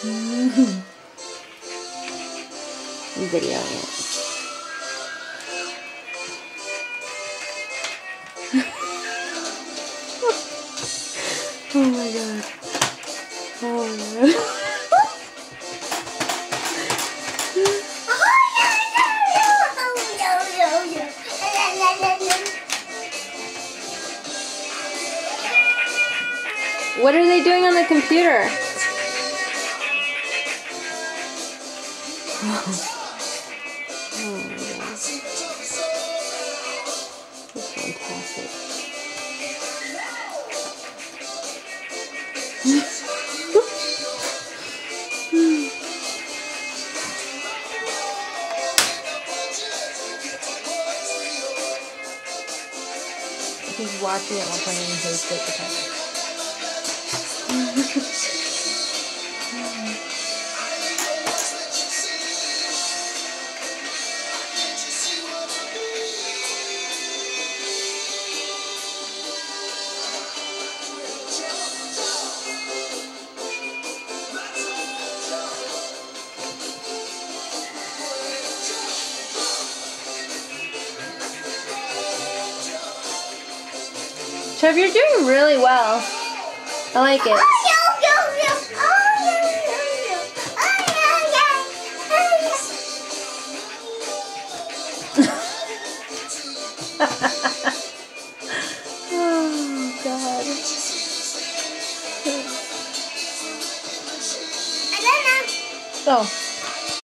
Mm-hmm. videoing it. oh my god. Oh my god. What are they doing on the computer? Oh my god. That's fantastic. He's watching it while playing his guitar. Trev, you're doing really well. I like it. oh god. Oh.